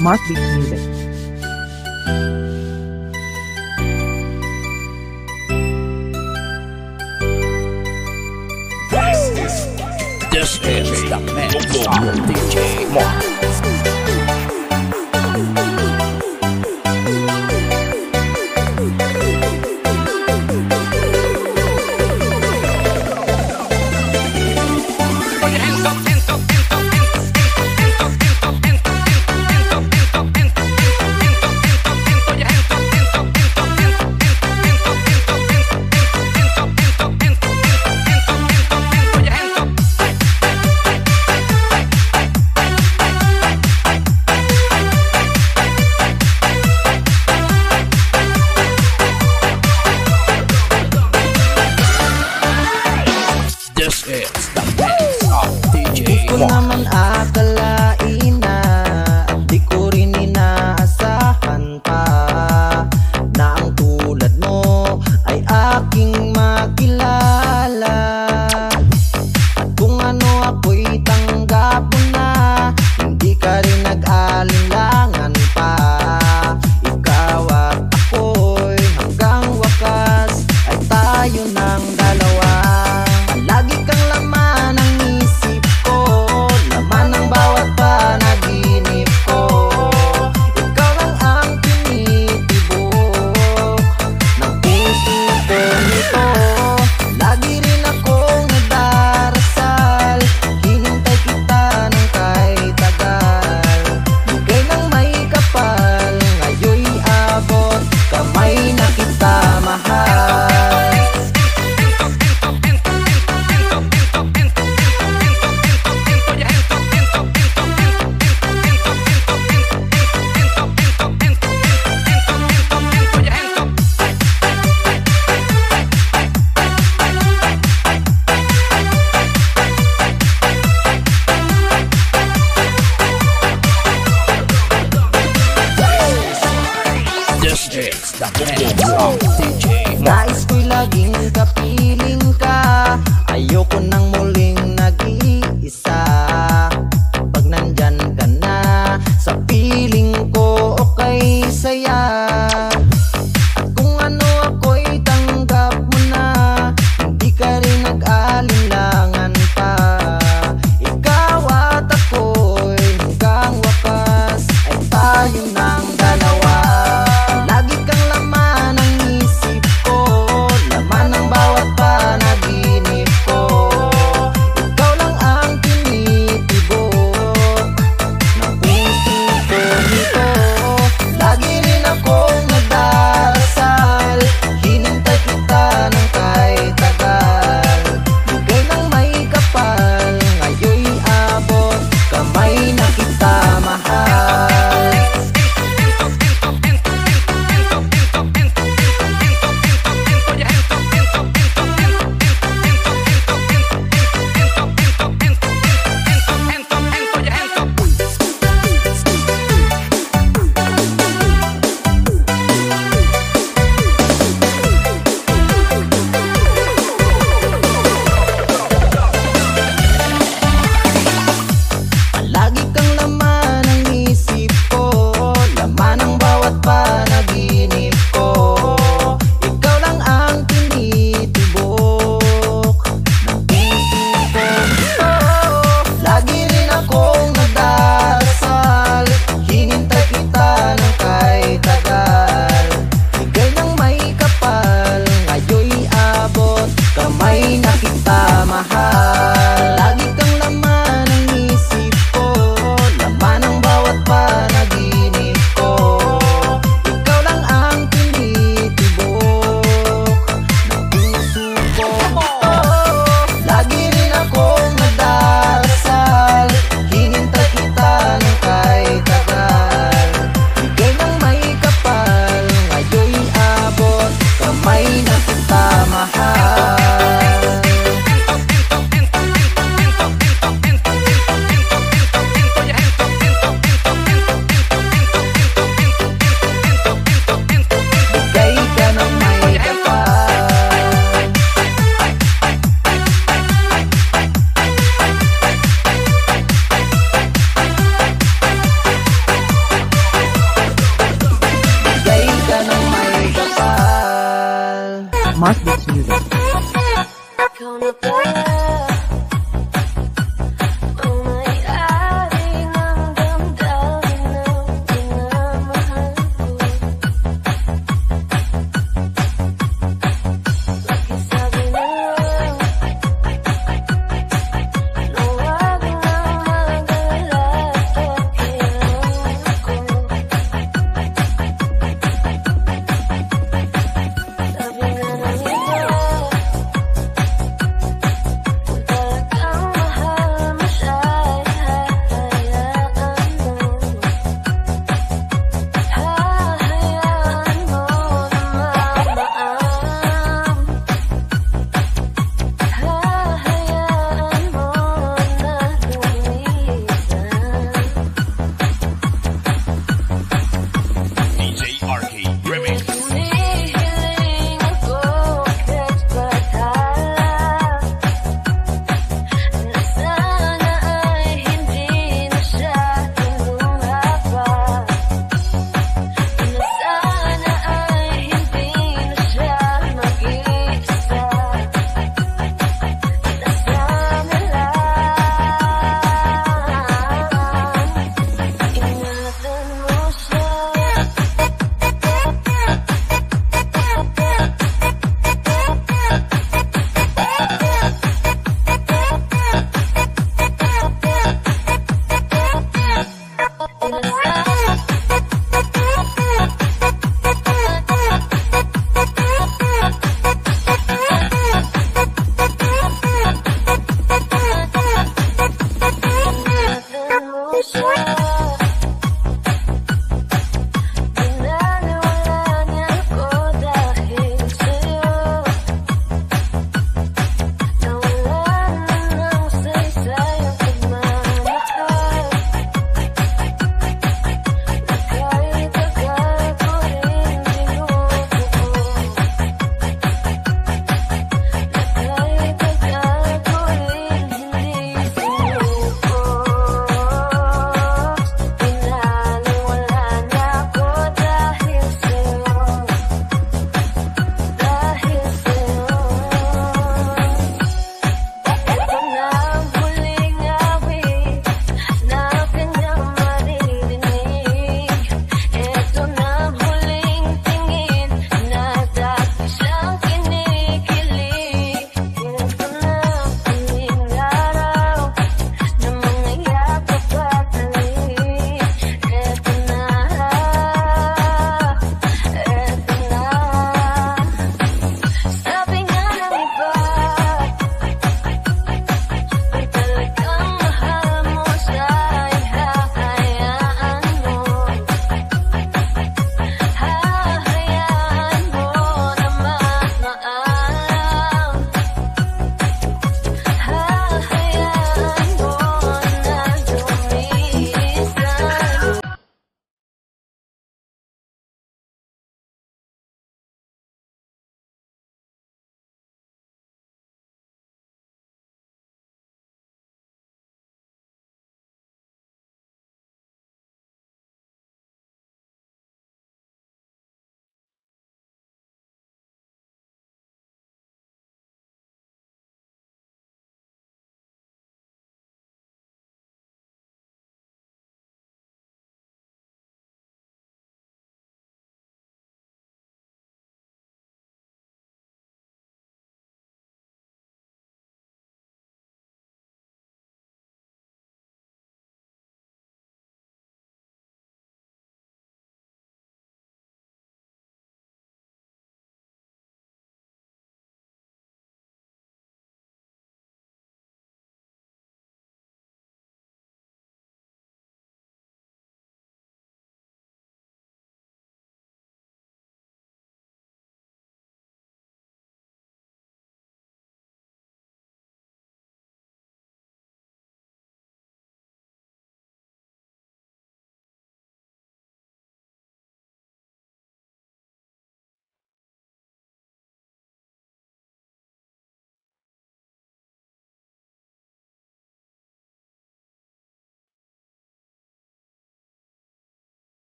Mark Beat Music. This is the man DJ Mark. kita mahal